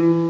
Mm-hmm.